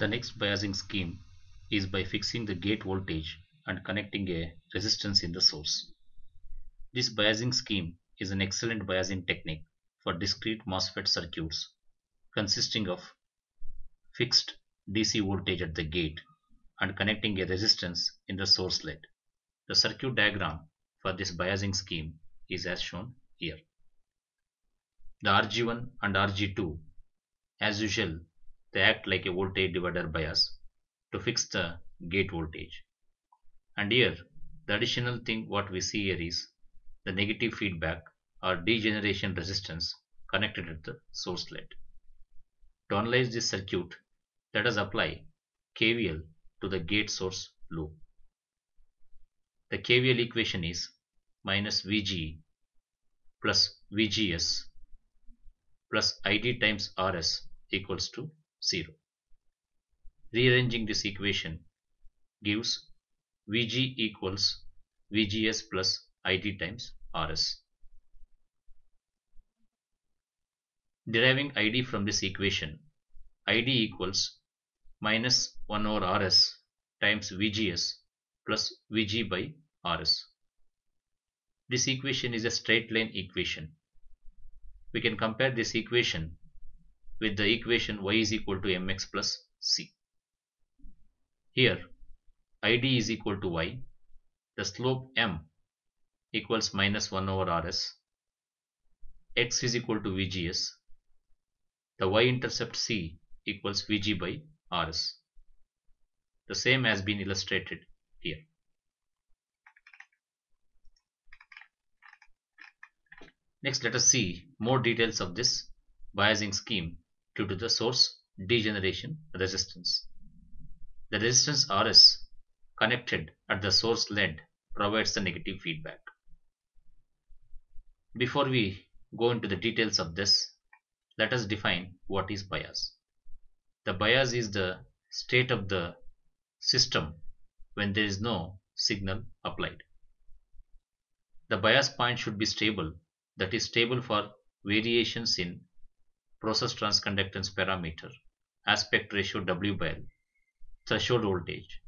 The next biasing scheme is by fixing the gate voltage and connecting a resistance in the source. This biasing scheme is an excellent biasing technique for discrete MOSFET circuits consisting of fixed DC voltage at the gate and connecting a resistance in the source lead. The circuit diagram for this biasing scheme is as shown here. The RG1 and RG2 as usual they act like a voltage divider bias to fix the gate voltage. And here the additional thing what we see here is the negative feedback or degeneration resistance connected at the source lead. To analyze this circuit, let us apply KVL to the gate source loop. The KVL equation is minus VG plus VGS plus ID times RS equals to 0. Rearranging this equation gives Vg equals Vgs plus Id times Rs. Deriving Id from this equation, Id equals minus 1 over Rs times Vgs plus Vg by Rs. This equation is a straight line equation. We can compare this equation with the equation y is equal to mx plus c. Here id is equal to y, the slope m equals minus 1 over rs, x is equal to vgs, the y-intercept c equals vg by rs. The same has been illustrated here. Next let us see more details of this biasing scheme due to the source degeneration resistance. The resistance Rs connected at the source lead provides the negative feedback. Before we go into the details of this, let us define what is bias. The bias is the state of the system when there is no signal applied. The bias point should be stable, that is stable for variations in process transconductance parameter, aspect ratio W by L, threshold voltage,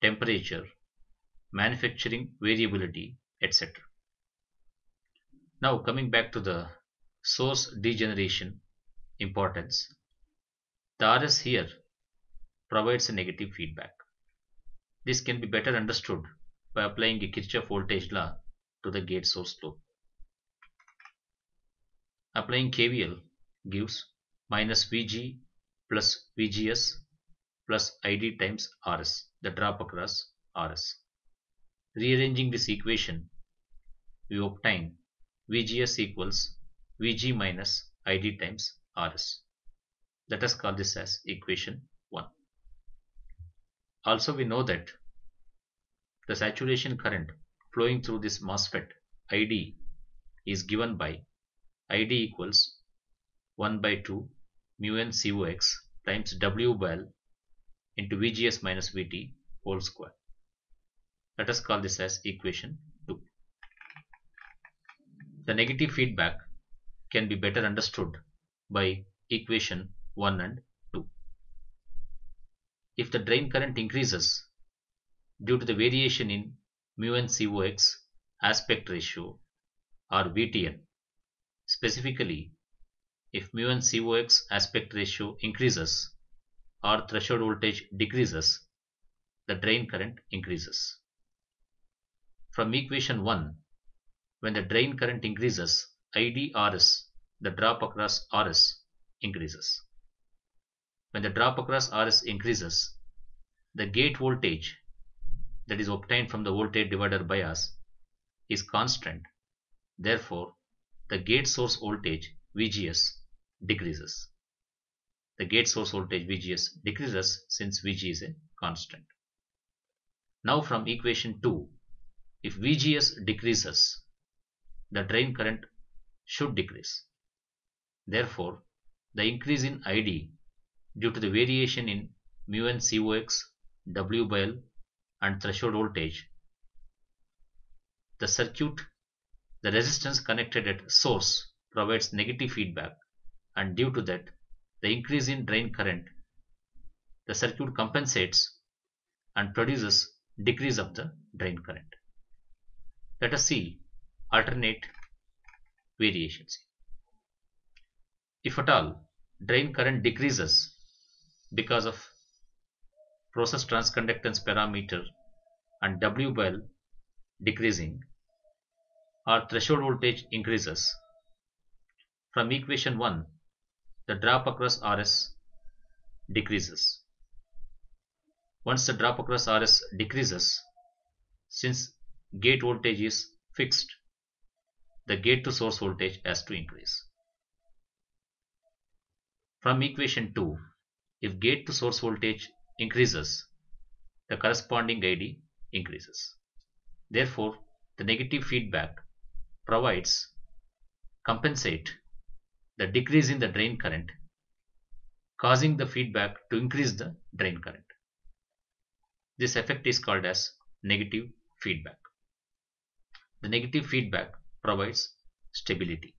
temperature, manufacturing variability, etc. Now coming back to the source degeneration importance, the RS here provides a negative feedback. This can be better understood by applying a Kirchhoff voltage law to the gate source loop. Applying KVL gives minus Vg plus Vgs plus Id times Rs, the drop across Rs. Rearranging this equation, we obtain Vgs equals Vg minus Id times Rs. Let us call this as equation 1. Also we know that the saturation current flowing through this MOSFET ID is given by ID equals 1 by 2 mu n COX times W by L into VGS minus VT whole square. Let us call this as equation 2. The negative feedback can be better understood by equation 1 and 2. If the drain current increases due to the variation in mu n COX aspect ratio or VTN, specifically if mu n COX aspect ratio increases or threshold voltage decreases, the drain current increases. From equation 1, when the drain current increases, IDRS, the drop across RS, increases. When the drop across RS increases, the gate voltage that is obtained from the voltage divider bias is constant. Therefore, the gate source voltage VGS decreases. The gate source voltage VGS decreases since VG is a constant. Now from equation 2, if VGS decreases, the drain current should decrease. Therefore, the increase in ID due to the variation in mu n COX, W by L and threshold voltage, the circuit, the resistance connected at source provides negative feedback and due to that the increase in drain current the circuit compensates and produces decrease of the drain current. Let us see alternate variations. If at all drain current decreases because of process transconductance parameter and W by L decreasing or threshold voltage increases. From equation 1, the drop across RS decreases. Once the drop across RS decreases, since gate voltage is fixed, the gate to source voltage has to increase. From equation 2, if gate to source voltage increases, the corresponding ID increases. Therefore, the negative feedback provides compensate the decrease in the drain current causing the feedback to increase the drain current. This effect is called as negative feedback. The negative feedback provides stability.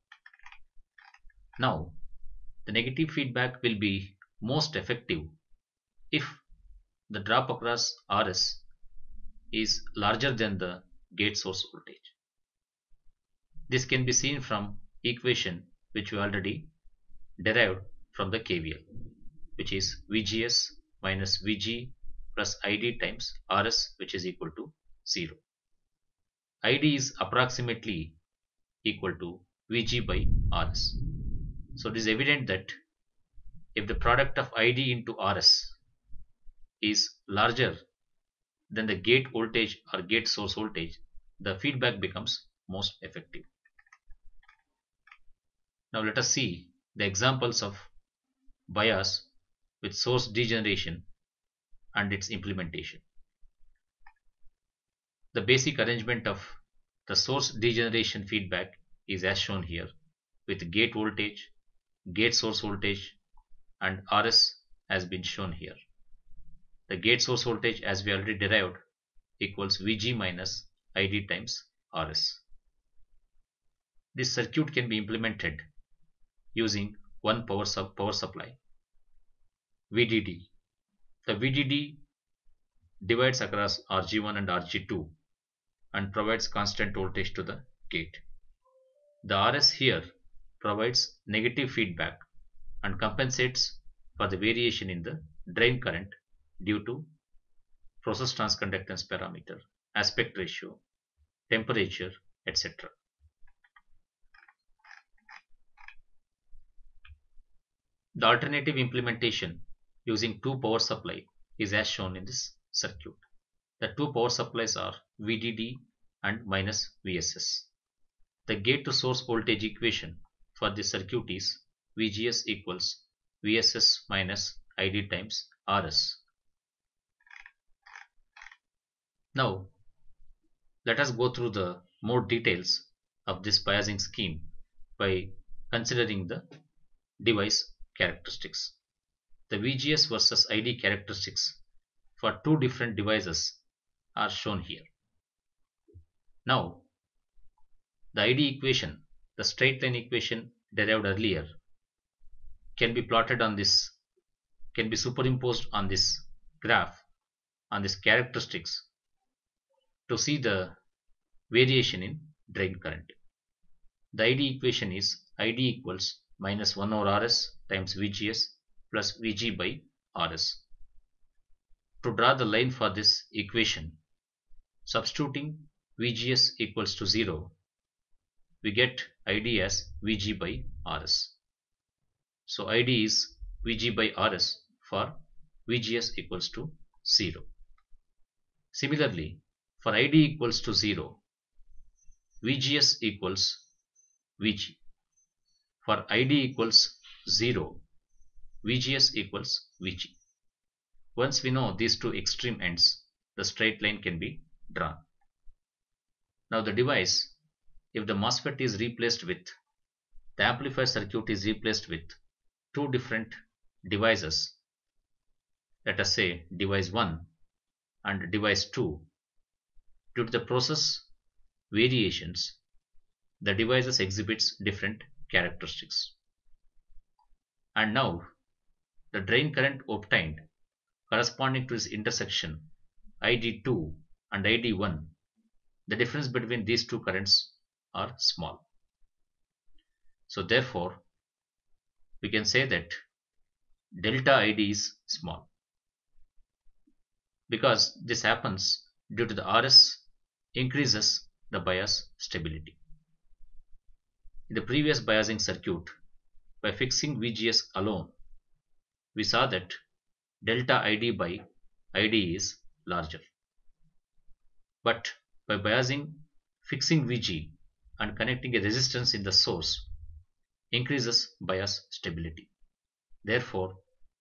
Now, the negative feedback will be most effective if the drop across RS is larger than the gate source voltage. This can be seen from equation which we already derived from the KVL which is VGS minus VG plus ID times RS which is equal to 0. ID is approximately equal to VG by RS. So it is evident that if the product of ID into RS is larger than the gate voltage or gate source voltage, the feedback becomes most effective. Now let us see the examples of bias with source degeneration and its implementation. The basic arrangement of the source degeneration feedback is as shown here with gate voltage, gate source voltage and RS has been shown here. The gate source voltage as we already derived equals Vg minus Id times Rs. This circuit can be implemented using one power, sub power supply VDD. The VDD divides across RG1 and RG2 and provides constant voltage to the gate. The RS here provides negative feedback and compensates for the variation in the drain current due to process transconductance parameter, aspect ratio, temperature, etc. The alternative implementation using two power supply is as shown in this circuit. The two power supplies are VDD and minus VSS. The gate to source voltage equation for this circuit is VGS equals VSS minus ID times RS. Now, let us go through the more details of this biasing scheme by considering the device characteristics. The VGS versus ID characteristics for two different devices are shown here. Now, the ID equation, the straight line equation derived earlier, can be plotted on this, can be superimposed on this graph, on this characteristics to see the variation in drain current. The ID equation is ID equals minus 1 over Rs times VGS plus Vg by Rs. To draw the line for this equation, substituting VGS equals to 0, we get ID as Vg by Rs. So ID is Vg by Rs for VGS equals to 0. Similarly, for id equals to 0 vgs equals vg for id equals 0 vgs equals vg once we know these two extreme ends the straight line can be drawn. Now the device if the MOSFET is replaced with the amplifier circuit is replaced with two different devices let us say device 1 and device 2 Due to the process variations, the devices exhibits different characteristics. And now, the drain current obtained corresponding to this intersection ID2 and ID1, the difference between these two currents are small. So therefore, we can say that delta ID is small. Because this happens due to the RS increases the bias stability. In the previous biasing circuit, by fixing VGS alone, we saw that delta ID by ID is larger. But by biasing, fixing VG and connecting a resistance in the source increases bias stability. Therefore,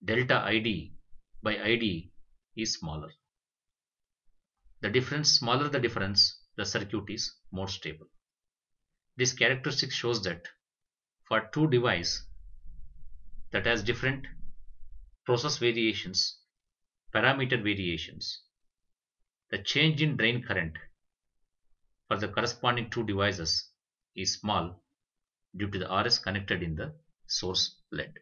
delta ID by ID is smaller. The difference, smaller the difference, the circuit is more stable. This characteristic shows that for two device that has different process variations, parameter variations, the change in drain current for the corresponding two devices is small due to the RS connected in the source lead.